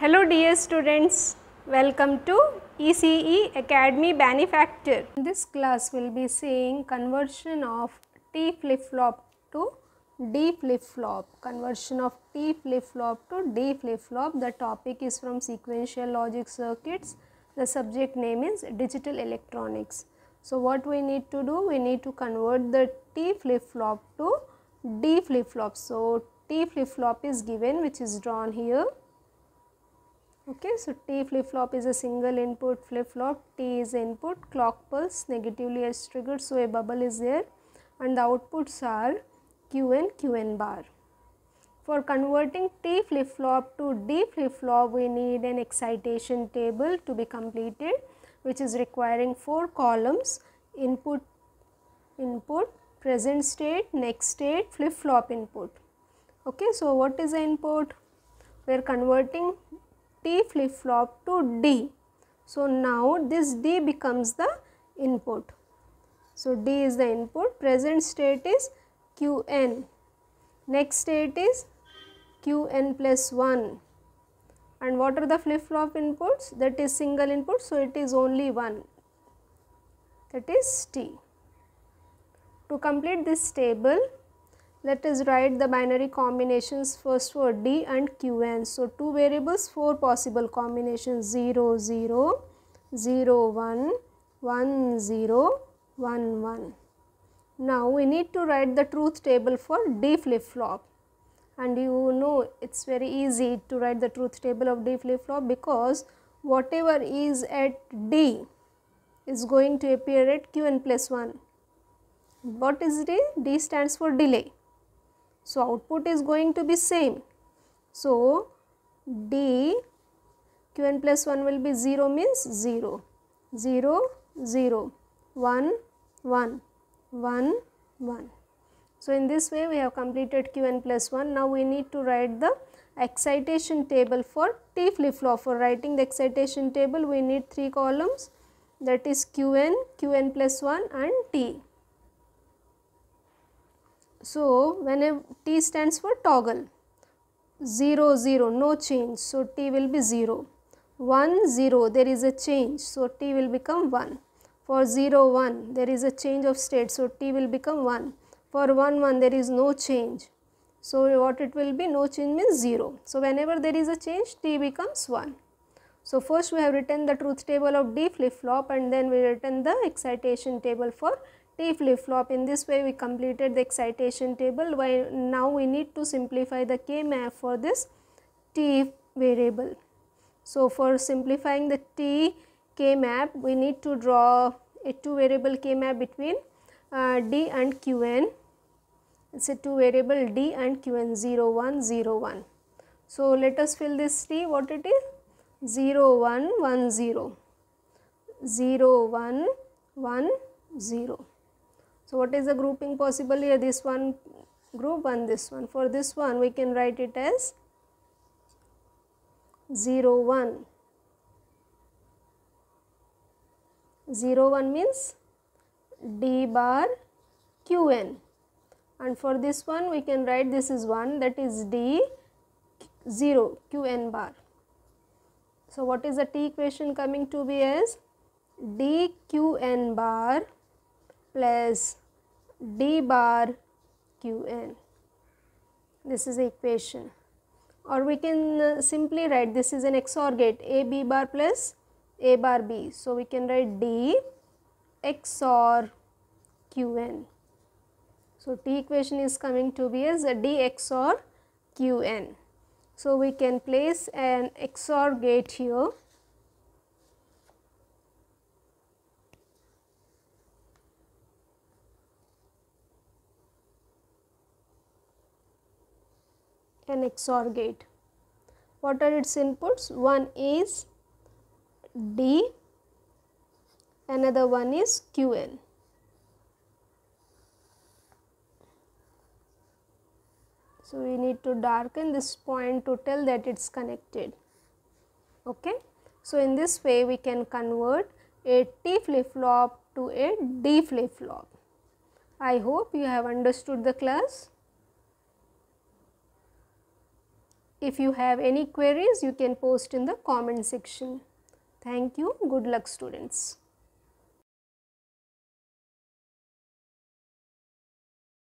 Hello dear students, welcome to ECE Academy Benefactor. In this class we will be seeing conversion of T flip-flop to D flip-flop, conversion of T flip-flop to D flip-flop. The topic is from sequential logic circuits. The subject name is digital electronics. So what we need to do? We need to convert the T flip-flop to D flip-flop. So T flip-flop is given which is drawn here okay so t flip flop is a single input flip flop t is input clock pulse negatively is triggered so a bubble is there. And the outputs are q and qn bar. For converting t flip flop to d flip flop we need an excitation table to be completed which is requiring four columns. Input input present state next state flip flop input. Okay so what is the input? We are converting T flip flop to D. So, now this D becomes the input. So, D is the input, present state is Qn, next state is Qn plus 1 and what are the flip flop inputs that is single input. So, it is only one that is T. To complete this table let us write the binary combinations first for D and Qn. So, two variables, four possible combinations 0, 0, 0, 1, 1, 0, 1, 1. Now, we need to write the truth table for D flip flop and you know it is very easy to write the truth table of D flip flop because whatever is at D is going to appear at Qn plus 1. What is D? D stands for delay so, output is going to be same. So, D Qn plus 1 will be 0 means 0, 0, 0, 1, 1, 1, 1. So, in this way we have completed Qn plus 1. Now, we need to write the excitation table for T flip flop. For writing the excitation table we need 3 columns that is Qn, Qn plus 1 and T. So, when T stands for toggle 0 0 no change. So, T will be 0 1 0 there is a change. So, T will become 1 for 0 1 there is a change of state. So, T will become 1 for 1 1 there is no change. So, what it will be no change means 0. So, whenever there is a change T becomes 1. So, first we have written the truth table of D flip flop and then we written the excitation table for T flip flop. In this way we completed the excitation table now we need to simplify the K map for this T variable. So, for simplifying the T K map we need to draw a two variable K map between uh, D and Qn. It is a two variable D and Qn 0 1 0 1. So, let us fill this T what it is 0 1 1 0 0 1 1 0. So, what is the grouping possible here? This one group and this one. For this one, we can write it as 0, 1. 0, 1 means D bar Qn and for this one we can write this is 1 that is D 0 Qn bar. So, what is the T equation coming to be as D Qn bar plus d bar qn. This is the equation or we can uh, simply write this is an XOR gate a b bar plus a bar b. So, we can write d XOR qn. So, T equation is coming to be as a d XOR qn. So, we can place an XOR gate here an XOR gate. What are its inputs? One is D, another one is Qn. So, we need to darken this point to tell that it is connected. Okay. So, in this way we can convert a T flip flop to a D flip flop. I hope you have understood the class. If you have any queries, you can post in the comment section. Thank you. Good luck students.